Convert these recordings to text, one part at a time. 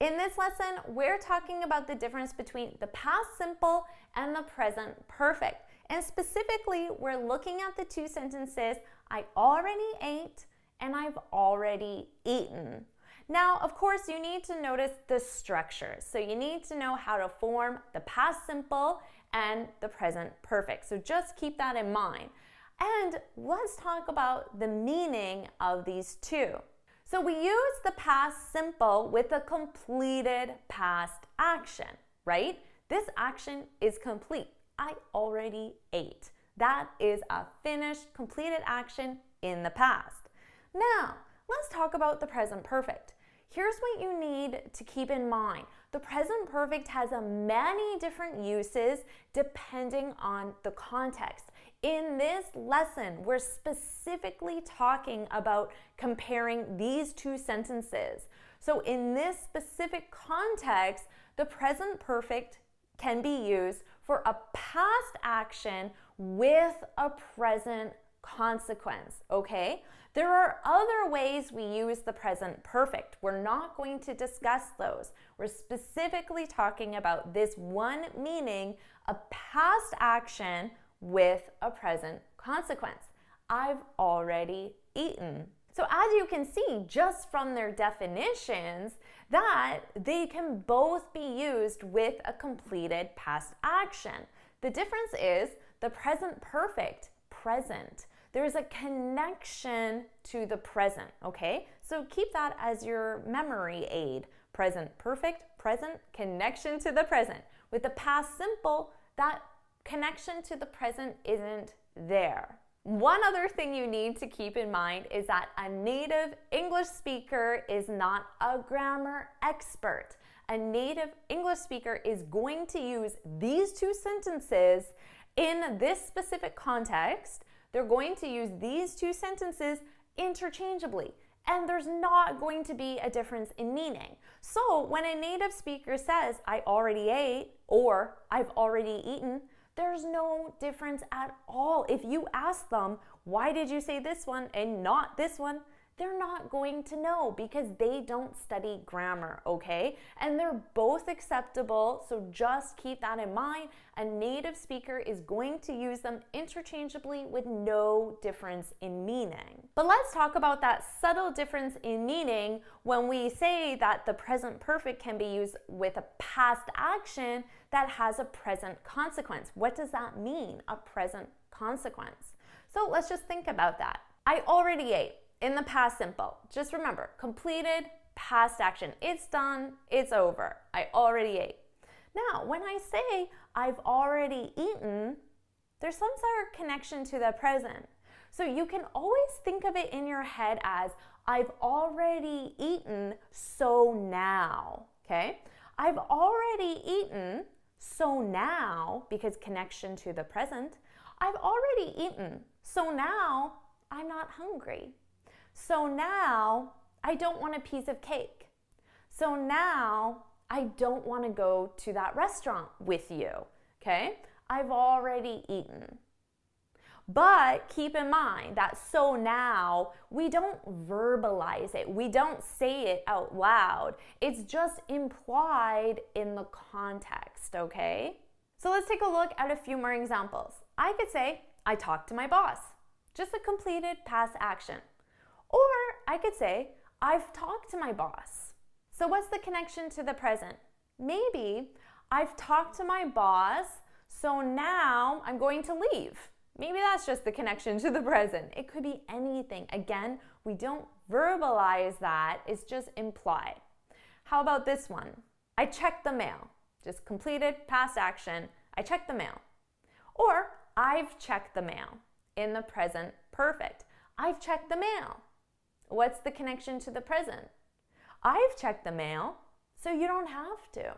In this lesson, we're talking about the difference between the past simple and the present perfect. And specifically, we're looking at the two sentences I already ate and I've already eaten. Now, of course, you need to notice the structure. So you need to know how to form the past simple and the present perfect. So just keep that in mind. And let's talk about the meaning of these two. So we use the past simple with a completed past action, right? This action is complete. I already ate. That is a finished, completed action in the past. Now, let's talk about the present perfect. Here's what you need to keep in mind. The present perfect has a many different uses depending on the context. In this lesson, we're specifically talking about comparing these two sentences. So, in this specific context, the present perfect can be used for a past action with a present consequence, okay? There are other ways we use the present perfect. We're not going to discuss those. We're specifically talking about this one meaning, a past action with a present consequence. I've already eaten. So, as you can see just from their definitions, that they can both be used with a completed past action. The difference is the present perfect, present. There's a connection to the present, okay? So keep that as your memory aid. Present perfect, present, connection to the present. With the past simple, that connection to the present isn't there. One other thing you need to keep in mind is that a native English speaker is not a grammar expert. A native English speaker is going to use these two sentences in this specific context. They're going to use these two sentences interchangeably and there's not going to be a difference in meaning. So when a native speaker says, I already ate or I've already eaten, there's no difference at all. If you ask them, why did you say this one and not this one? They're not going to know because they don't study grammar, okay? And they're both acceptable, so just keep that in mind. A native speaker is going to use them interchangeably with no difference in meaning. But let's talk about that subtle difference in meaning when we say that the present perfect can be used with a past action that has a present consequence. What does that mean, a present consequence? So let's just think about that. I already ate in the past simple. Just remember, completed past action. It's done, it's over. I already ate. Now, when I say I've already eaten, there's some sort of connection to the present. So you can always think of it in your head as I've already eaten, so now. Okay? I've already eaten, so now, because connection to the present, I've already eaten, so now I'm not hungry. So now I don't want a piece of cake. So now I don't want to go to that restaurant with you. Okay? I've already eaten. But keep in mind that so now we don't verbalize it, we don't say it out loud. It's just implied in the context, okay? So let's take a look at a few more examples. I could say, I talked to my boss, just a completed past action. Or I could say, I've talked to my boss. So, what's the connection to the present? Maybe I've talked to my boss, so now I'm going to leave. Maybe that's just the connection to the present. It could be anything. Again, we don't verbalize that, it's just implied. How about this one? I checked the mail. Just completed past action. I checked the mail. Or I've checked the mail in the present perfect. I've checked the mail. What's the connection to the present? I've checked the mail, so you don't have to.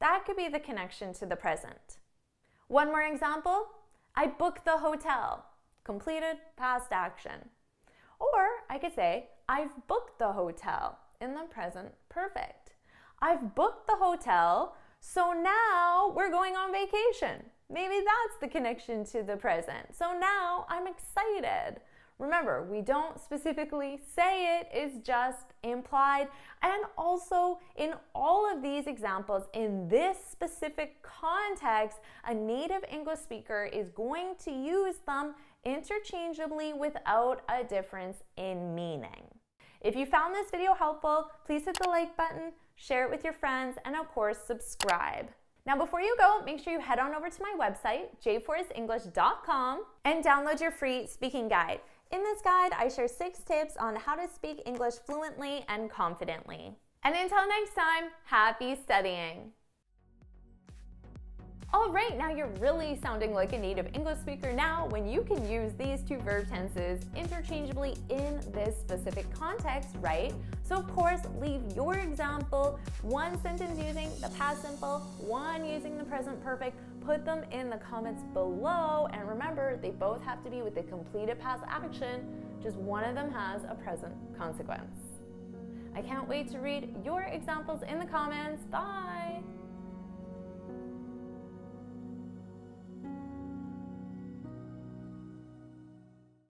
That could be the connection to the present. One more example I booked the hotel. Completed past action. Or I could say, I've booked the hotel in the present perfect. I've booked the hotel, so now we're going on vacation. Maybe that's the connection to the present. So now I'm excited. Remember, we don't specifically say it, it's just implied. And also, in all of these examples in this specific context, a native English speaker is going to use them interchangeably without a difference in meaning. If you found this video helpful, please hit the like button, share it with your friends, and of course, subscribe. Now, before you go, make sure you head on over to my website, jforrestenglish.com, and download your free speaking guide. In this guide, I share six tips on how to speak English fluently and confidently. And until next time, happy studying! All right, now you're really sounding like a native English speaker now when you can use these two verb tenses interchangeably in this specific context, right? So of course, leave your example, one sentence using the past simple, one using the present perfect, put them in the comments below, and remember, they both have to be with the completed past action, just one of them has a present consequence. I can't wait to read your examples in the comments. Bye!